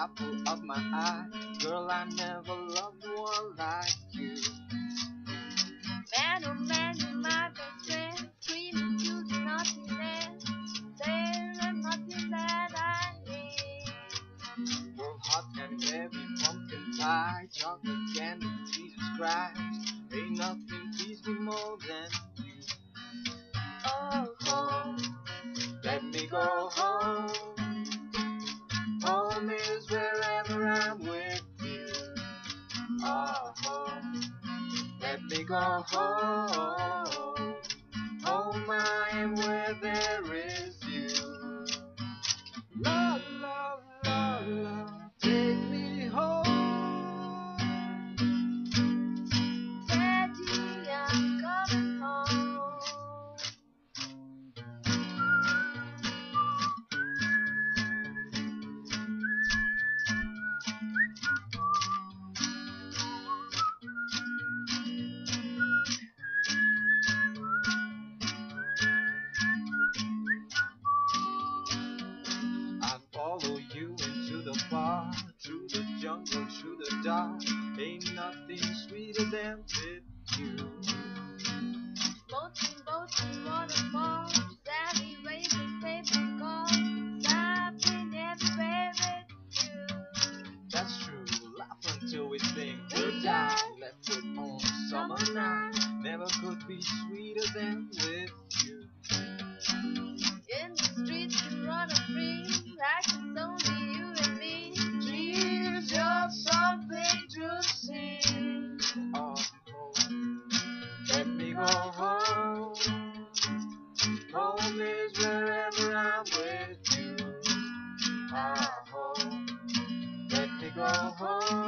Apple of my eye. Girl, I never loved one like you. Man, oh man, you're my best friend. Screaming to the nothingness. There is nothing that I need. You're hot and heavy, pumpkin pie, chocolate candy, Jesus Christ. Ain't nothing please me more than you. Oh, home. Let me go. Home home. Let me go home. Home I am be sweeter than with you. In the streets you run free, like it's only you and me. Dreams just something to see. Oh. Let me go home. Home is wherever I'm with you. Ah, home. Let me go home.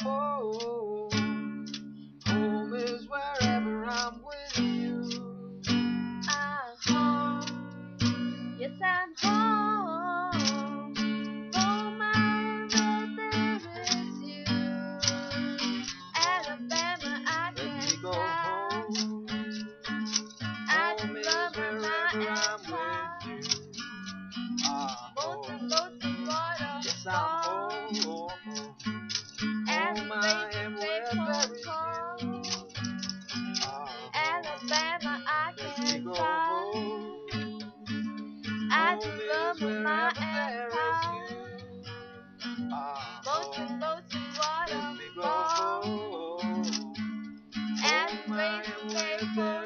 Home. Home is wherever I'm Love my is you. Ah, Boats and boats and go waterfalls. And Home I raising